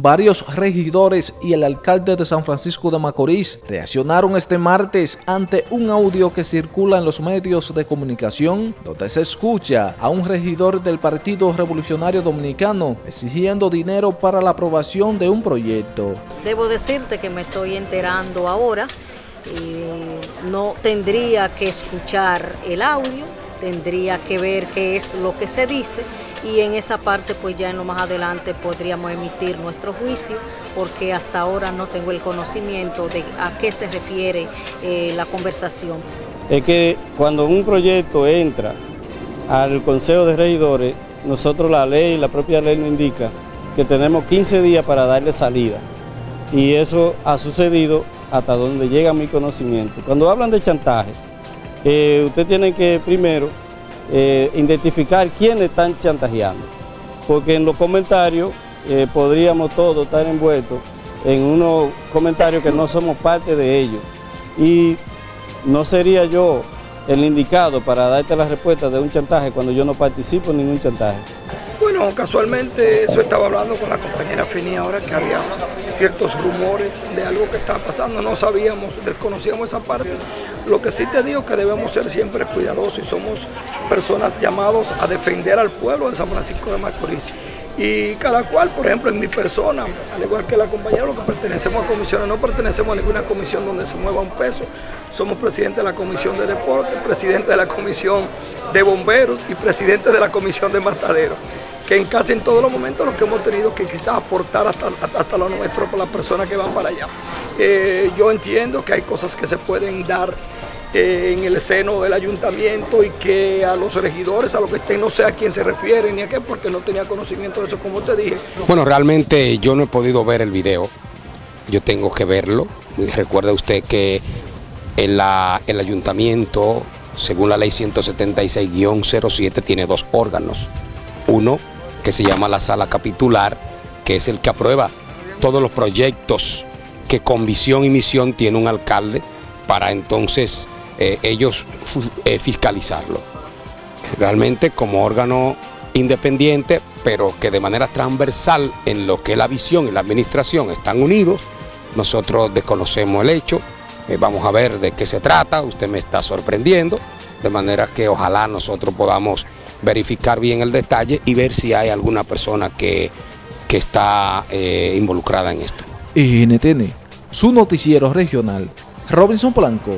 Varios regidores y el alcalde de San Francisco de Macorís reaccionaron este martes ante un audio que circula en los medios de comunicación donde se escucha a un regidor del Partido Revolucionario Dominicano exigiendo dinero para la aprobación de un proyecto. Debo decirte que me estoy enterando ahora y no tendría que escuchar el audio, tendría que ver qué es lo que se dice y en esa parte pues ya en lo más adelante podríamos emitir nuestro juicio porque hasta ahora no tengo el conocimiento de a qué se refiere eh, la conversación. Es que cuando un proyecto entra al Consejo de Regidores, nosotros la ley, la propia ley nos indica que tenemos 15 días para darle salida y eso ha sucedido hasta donde llega mi conocimiento. Cuando hablan de chantaje, eh, usted tiene que primero eh, identificar quiénes están chantajeando, porque en los comentarios eh, podríamos todos estar envueltos en unos comentarios que no somos parte de ellos. Y no sería yo el indicado para darte la respuesta de un chantaje cuando yo no participo en ningún chantaje. Bueno, casualmente eso estaba hablando con la compañera Fini ahora que había ciertos rumores de algo que estaba pasando, no sabíamos, desconocíamos esa parte. Lo que sí te digo que debemos ser siempre cuidadosos y somos personas llamados a defender al pueblo de San Francisco de Macorís. Y cada cual, por ejemplo, en mi persona, al igual que la compañera, lo que pertenecemos a comisiones, no pertenecemos a ninguna comisión donde se mueva un peso. Somos presidente de la comisión de deporte, presidente de la comisión de bomberos y presidente de la comisión de mataderos que en casi en todos los momentos lo que hemos tenido que quizás aportar hasta, hasta lo nuestro por las personas que van para allá. Eh, yo entiendo que hay cosas que se pueden dar eh, en el seno del ayuntamiento y que a los regidores, a lo que estén, no sé a quién se refiere ni a qué, porque no tenía conocimiento de eso, como te dije. Bueno, realmente yo no he podido ver el video, yo tengo que verlo. Recuerda usted que el ayuntamiento, según la ley 176-07, tiene dos órganos. Uno que se llama la sala capitular, que es el que aprueba todos los proyectos que con visión y misión tiene un alcalde para entonces eh, ellos eh, fiscalizarlo. Realmente como órgano independiente, pero que de manera transversal en lo que la visión y la administración están unidos, nosotros desconocemos el hecho, eh, vamos a ver de qué se trata, usted me está sorprendiendo, de manera que ojalá nosotros podamos verificar bien el detalle y ver si hay alguna persona que, está eh, involucrada en esto. NTN, su noticiero regional, Robinson Blanco.